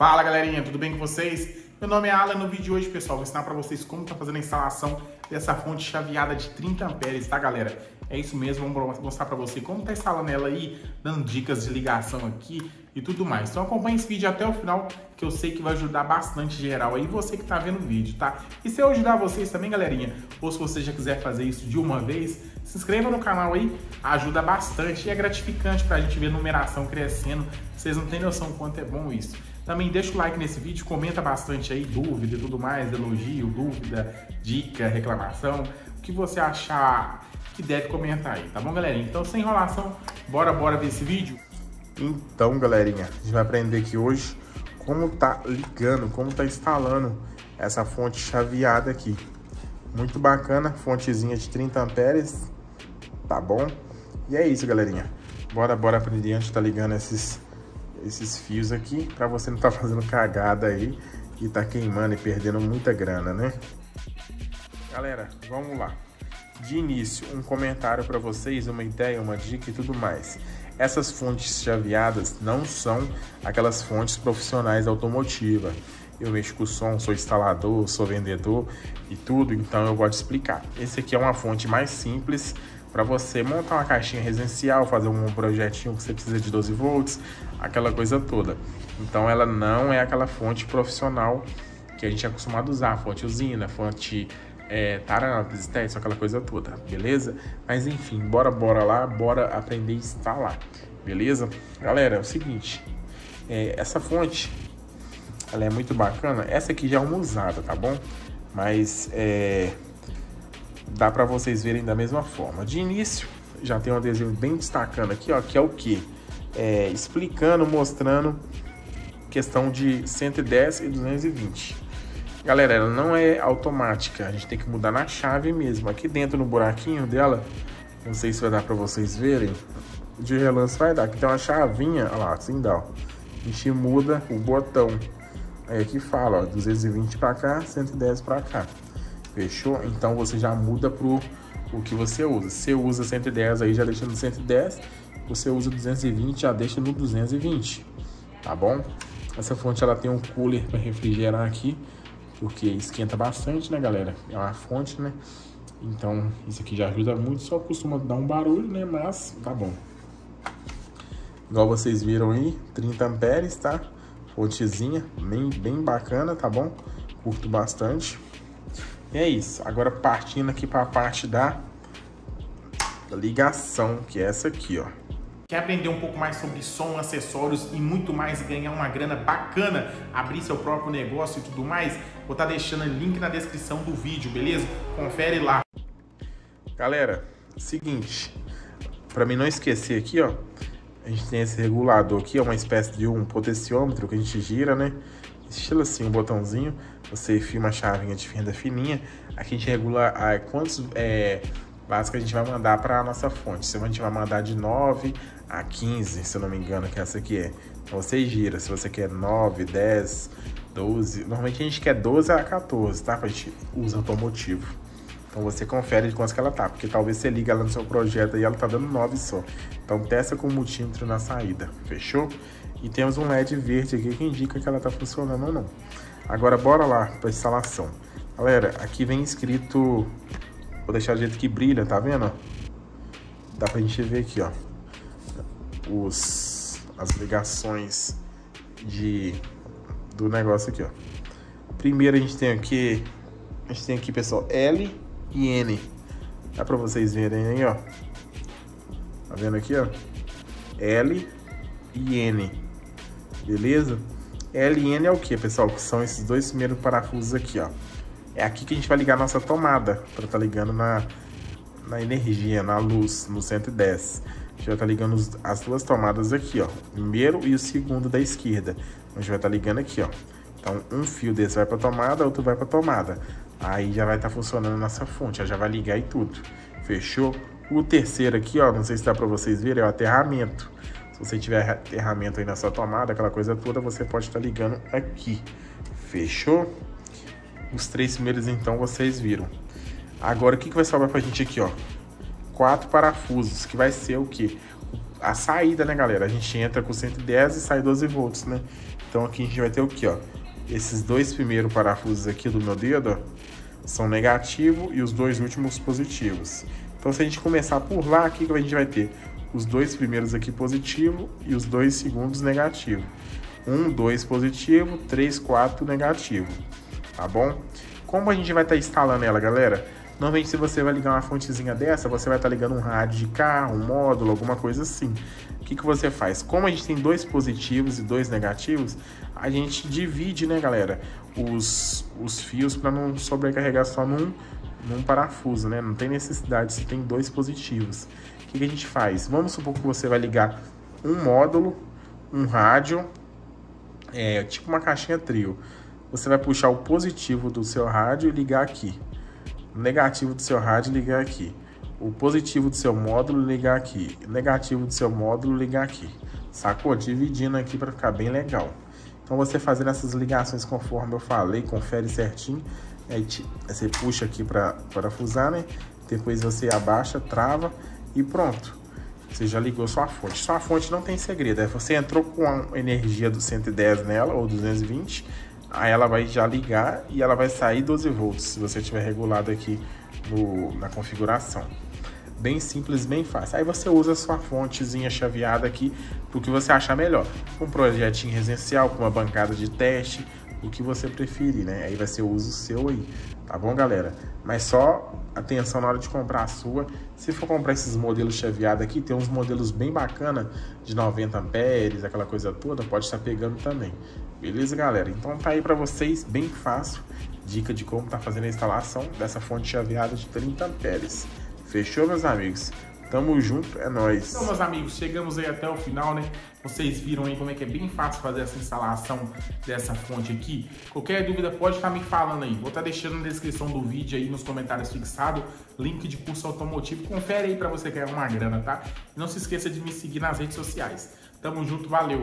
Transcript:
Fala galerinha, tudo bem com vocês? Meu nome é Alan, no vídeo de hoje, pessoal, vou ensinar para vocês como tá fazendo a instalação dessa fonte chaveada de 30 amperes, tá galera? É isso mesmo, vamos mostrar para você como tá instalando ela aí, dando dicas de ligação aqui e tudo mais. Então acompanhe esse vídeo até o final, que eu sei que vai ajudar bastante geral aí, você que tá vendo o vídeo, tá? E se eu ajudar vocês também, galerinha, ou se você já quiser fazer isso de uma vez, se inscreva no canal aí, ajuda bastante e é gratificante pra gente ver a numeração crescendo. Vocês não têm noção quanto é bom isso. Também deixa o like nesse vídeo, comenta bastante aí, dúvida e tudo mais, elogio, dúvida, dica, reclamação, o que você achar que deve comentar aí, tá bom, galerinha? Então, sem enrolação, bora, bora ver esse vídeo? Então, galerinha, a gente vai aprender aqui hoje como tá ligando, como tá instalando essa fonte chaveada aqui. Muito bacana, fontezinha de 30 amperes, tá bom? E é isso, galerinha. Bora, bora aprender antes de tá ligando esses esses fios aqui para você não estar tá fazendo cagada aí e tá queimando e perdendo muita grana, né? Galera, vamos lá. De início, um comentário para vocês, uma ideia, uma dica e tudo mais. Essas fontes chaveadas não são aquelas fontes profissionais automotiva. Eu mexo com som, sou instalador, sou vendedor e tudo, então eu vou te explicar. Esse aqui é uma fonte mais simples, para você montar uma caixinha residencial, fazer um projetinho que você precisa de 12 volts, aquela coisa toda. Então ela não é aquela fonte profissional que a gente é acostumado a usar, fonte usina, fonte é, tarampas, testes, aquela coisa toda, beleza? Mas enfim, bora, bora lá, bora aprender a instalar, beleza? Galera, é o seguinte, é, essa fonte, ela é muito bacana, essa aqui já é uma usada, tá bom? Mas é, dá para vocês verem da mesma forma. De início, já tem um adesivo bem destacando aqui, ó, que é o que? É, explicando, mostrando questão de 110 e 220. Galera, ela não é automática, a gente tem que mudar na chave mesmo. Aqui dentro no buraquinho dela, não sei se vai dar para vocês verem, de relance vai dar. Aqui tem uma chavinha, olha lá, assim dá, ó. A gente muda o botão. Aí aqui fala, ó, 220 para cá, 110 para cá. Fechou? Então você já muda pro o que você usa. Se usa 110 aí, já deixa no 110. Você usa 220, já deixa no 220. Tá bom? Essa fonte ela tem um cooler para refrigerar aqui, porque esquenta bastante, né, galera? É uma fonte, né? Então, isso aqui já ajuda muito, só costuma dar um barulho, né? Mas tá bom. Igual vocês viram aí, 30 amperes, tá? Fontezinha, bem, bem bacana, tá bom? Curto bastante. E é isso. Agora partindo aqui para a parte da ligação, que é essa aqui, ó. Quer aprender um pouco mais sobre som, acessórios e muito mais e ganhar uma grana bacana, abrir seu próprio negócio e tudo mais? Vou estar tá deixando o link na descrição do vídeo, beleza? Confere lá. Galera, seguinte, para mim não esquecer aqui, ó, a gente tem esse regulador aqui, é uma espécie de um potenciômetro que a gente gira, né? estilo assim, um botãozinho, você enfia uma chavinha de fenda fininha, aqui a gente regula a, quantos é, básicos a gente vai mandar para a nossa fonte. Se a gente vai mandar de 9 a 15, se eu não me engano, que essa aqui é. Então você gira, se você quer 9, 10, 12, normalmente a gente quer 12 a 14, tá? A gente usa automotivo. Então você confere de quantos que ela tá, porque talvez você liga ela no seu projeto e ela tá dando 9 só. Então testa com o multímetro na saída, fechou? E temos um LED verde aqui que indica que ela está funcionando ou não. Agora bora lá para instalação. Galera, aqui vem escrito... Vou deixar do jeito que brilha, tá vendo? Dá pra gente ver aqui, ó. Os, as ligações de, do negócio aqui, ó. Primeiro a gente tem aqui... A gente tem aqui, pessoal, L e N. Dá pra vocês verem aí, ó. Tá vendo aqui, ó? L e N beleza? L e N é o que, pessoal? Que são esses dois primeiros parafusos aqui, ó. É aqui que a gente vai ligar a nossa tomada, para estar tá ligando na, na energia, na luz, no 110. A gente vai estar tá ligando as duas tomadas aqui, ó. Primeiro e o segundo da esquerda. A gente vai estar tá ligando aqui, ó. Então, um fio desse vai para tomada, outro vai para tomada. Aí já vai estar tá funcionando a nossa fonte, já vai ligar e tudo. Fechou? O terceiro aqui, ó, não sei se dá para vocês verem, é o aterramento. Se você tiver ferramenta aí na sua tomada, aquela coisa toda, você pode estar ligando aqui. Fechou? Os três primeiros, então, vocês viram. Agora, o que, que vai sobrar pra gente aqui, ó? Quatro parafusos, que vai ser o quê? A saída, né, galera? A gente entra com 110 e sai 12 volts, né? Então aqui a gente vai ter o que, ó? Esses dois primeiros parafusos aqui do meu dedo, ó, são negativo e os dois últimos positivos. Então se a gente começar por lá, aqui que a gente vai ter os dois primeiros aqui positivo e os dois segundos negativo. Um, dois positivo, três, quatro negativo, tá bom? Como a gente vai estar tá instalando ela, galera? Normalmente se você vai ligar uma fontezinha dessa, você vai estar tá ligando um rádio de carro, um módulo, alguma coisa assim. O que, que você faz? Como a gente tem dois positivos e dois negativos, a gente divide, né, galera, os, os fios para não sobrecarregar só num, num parafuso, né? Não tem necessidade se tem dois positivos. O que, que a gente faz? Vamos supor que você vai ligar um módulo, um rádio, é, tipo uma caixinha trio. Você vai puxar o positivo do seu rádio e ligar aqui. O negativo do seu rádio ligar aqui. O positivo do seu módulo ligar aqui. O negativo do seu módulo ligar aqui. Sacou? Dividindo aqui para ficar bem legal. Então você fazendo essas ligações conforme eu falei, confere certinho. Aí você puxa aqui para parafusar, né? Depois você abaixa, trava e pronto. Você já ligou sua fonte. Sua fonte não tem segredo. É você entrou com a energia do 110 nela ou 220, aí ela vai já ligar e ela vai sair 12 volts se você tiver regulado aqui no, na configuração. Bem simples, bem fácil. Aí você usa sua fontezinha chaveada aqui para o que você achar melhor. Um projetinho residencial com uma bancada de teste, o que você preferir, né? Aí vai ser o uso seu aí, tá bom, galera? Mas só atenção na hora de comprar a sua. Se for comprar esses modelos chaveados aqui, tem uns modelos bem bacana de 90 amperes, aquela coisa toda, pode estar pegando também. Beleza, galera? Então tá aí para vocês, bem fácil, dica de como tá fazendo a instalação dessa fonte chaveada de 30 amperes. Fechou, meus amigos? Tamo junto, é nóis. Então, meus amigos, chegamos aí até o final, né? Vocês viram aí como é que é bem fácil fazer essa instalação dessa fonte aqui. Qualquer dúvida pode estar me falando aí. Vou estar deixando na descrição do vídeo aí, nos comentários fixado, link de curso automotivo. Confere aí para você ganhar uma grana, tá? Não se esqueça de me seguir nas redes sociais. Tamo junto, valeu!